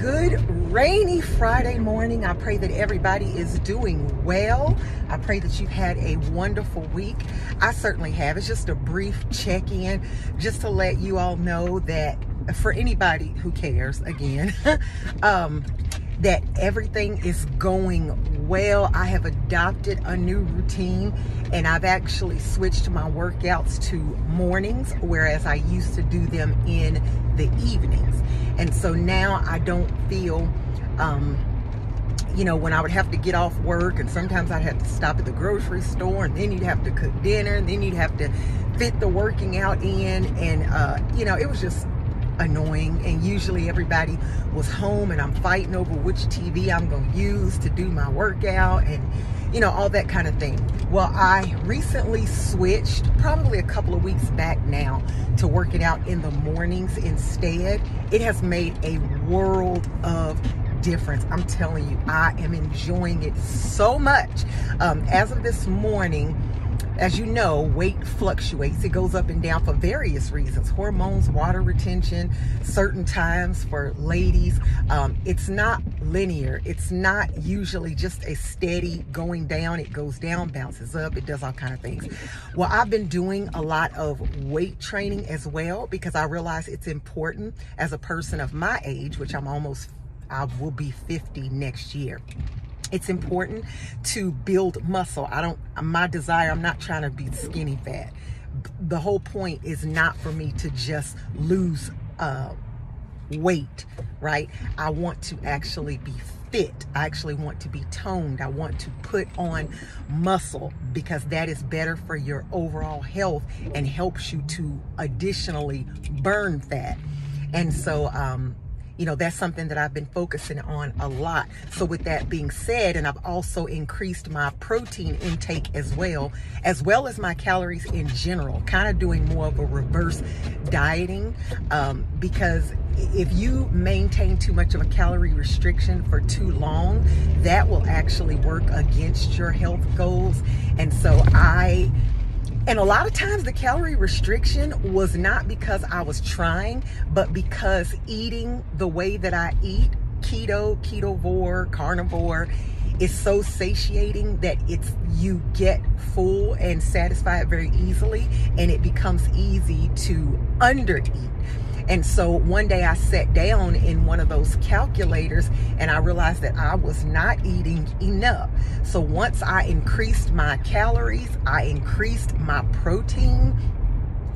good rainy Friday morning. I pray that everybody is doing well. I pray that you've had a wonderful week. I certainly have. It's just a brief check in just to let you all know that for anybody who cares, again, um, that everything is going well. I have adopted a new routine and I've actually switched my workouts to mornings, whereas I used to do them in the evenings. And so now I don't feel, um, you know, when I would have to get off work and sometimes I'd have to stop at the grocery store and then you'd have to cook dinner and then you'd have to fit the working out in. And, uh, you know, it was just annoying and usually everybody was home and I'm fighting over which TV I'm going to use to do my workout and you know all that kind of thing. Well I recently switched probably a couple of weeks back now to work it out in the mornings instead. It has made a world of difference. I'm telling you I am enjoying it so much. Um, as of this morning as you know, weight fluctuates. It goes up and down for various reasons. Hormones, water retention, certain times for ladies. Um, it's not linear. It's not usually just a steady going down. It goes down, bounces up. It does all kind of things. Well, I've been doing a lot of weight training as well because I realize it's important as a person of my age, which I'm almost, I will be 50 next year it's important to build muscle. I don't, my desire, I'm not trying to be skinny fat. The whole point is not for me to just lose uh, weight, right? I want to actually be fit. I actually want to be toned. I want to put on muscle because that is better for your overall health and helps you to additionally burn fat. And so, um, you know, that's something that I've been focusing on a lot. So with that being said, and I've also increased my protein intake as well, as well as my calories in general, kind of doing more of a reverse dieting um, because if you maintain too much of a calorie restriction for too long, that will actually work against your health goals. And so I and a lot of times the calorie restriction was not because I was trying, but because eating the way that I eat, keto, ketovore, carnivore, is so satiating that it's you get full and satisfied very easily and it becomes easy to undereat. And so one day I sat down in one of those calculators and I realized that I was not eating enough. So once I increased my calories, I increased my protein,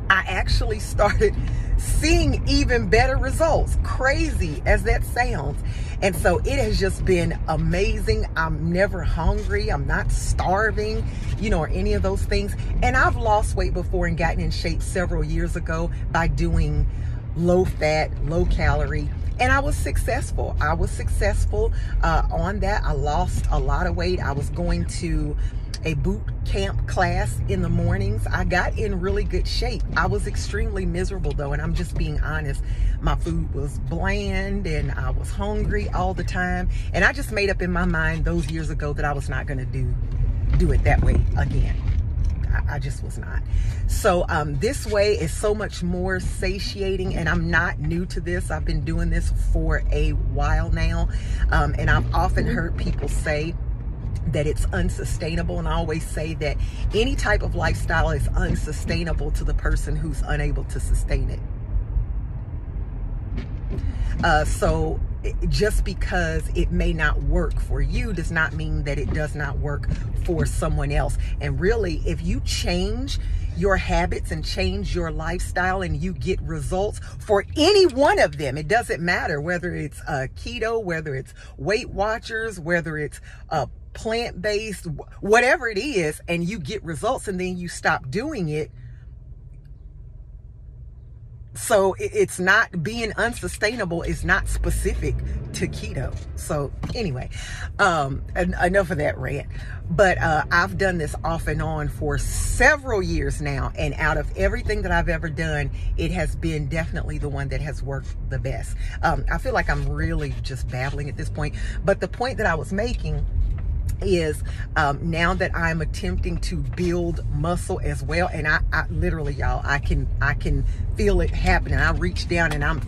I actually started seeing even better results. Crazy as that sounds. And so it has just been amazing. I'm never hungry. I'm not starving, you know, or any of those things. And I've lost weight before and gotten in shape several years ago by doing low fat, low calorie. And I was successful. I was successful uh, on that. I lost a lot of weight. I was going to a boot camp class in the mornings. I got in really good shape. I was extremely miserable though, and I'm just being honest. My food was bland and I was hungry all the time. And I just made up in my mind those years ago that I was not gonna do do it that way again. I, I just was not. So um, this way is so much more satiating and I'm not new to this. I've been doing this for a while now. Um, and I've often heard people say, that it's unsustainable and I always say that any type of lifestyle is unsustainable to the person who's unable to sustain it. Uh, so just because it may not work for you does not mean that it does not work for someone else. And really, if you change your habits and change your lifestyle and you get results for any one of them, it doesn't matter whether it's uh, keto, whether it's Weight Watchers, whether it's uh, plant-based, whatever it is, and you get results and then you stop doing it, so it's not being unsustainable is not specific to keto. So anyway, um, enough of that rant. But uh, I've done this off and on for several years now. And out of everything that I've ever done, it has been definitely the one that has worked the best. Um, I feel like I'm really just babbling at this point. But the point that I was making is um, now that I'm attempting to build muscle as well and I, I literally y'all I can I can feel it happening. I reach down and I'm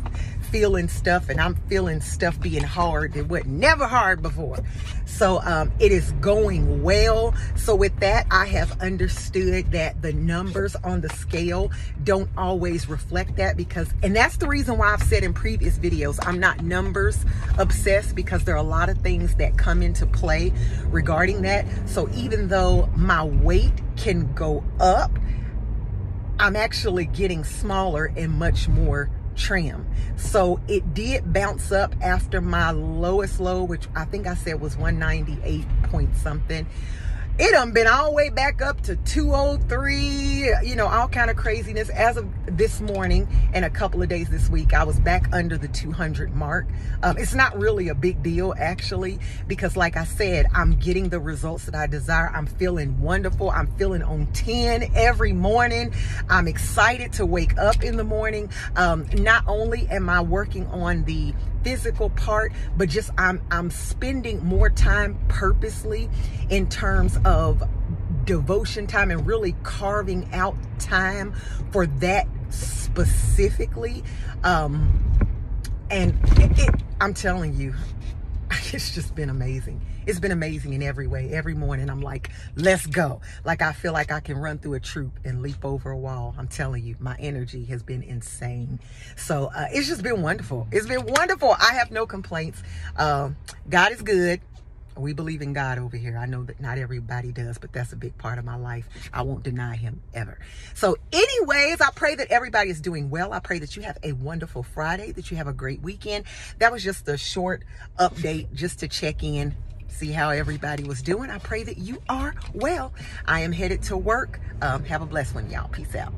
feeling stuff and I'm feeling stuff being hard that was never hard before. So um, it is going well. So with that, I have understood that the numbers on the scale don't always reflect that because, and that's the reason why I've said in previous videos, I'm not numbers obsessed because there are a lot of things that come into play regarding that. So even though my weight can go up, I'm actually getting smaller and much more trim. So it did bounce up after my lowest low, which I think I said was 198 point something it done been all the way back up to 203 you know all kind of craziness. As of this morning and a couple of days this week i was back under the 200 mark. Um, it's not really a big deal actually because like i said i'm getting the results that i desire. I'm feeling wonderful. I'm feeling on 10 every morning. I'm excited to wake up in the morning. Um, not only am i working on the physical part, but just I'm I'm spending more time purposely in terms of devotion time and really carving out time for that specifically. Um, and it, it, I'm telling you, it's just been amazing. It's been amazing in every way. Every morning I'm like, let's go. Like I feel like I can run through a troop and leap over a wall. I'm telling you, my energy has been insane. So uh, it's just been wonderful. It's been wonderful. I have no complaints. Um, God is good we believe in God over here. I know that not everybody does, but that's a big part of my life. I won't deny him ever. So anyways, I pray that everybody is doing well. I pray that you have a wonderful Friday, that you have a great weekend. That was just a short update just to check in, see how everybody was doing. I pray that you are well. I am headed to work. Um, have a blessed one, y'all. Peace out.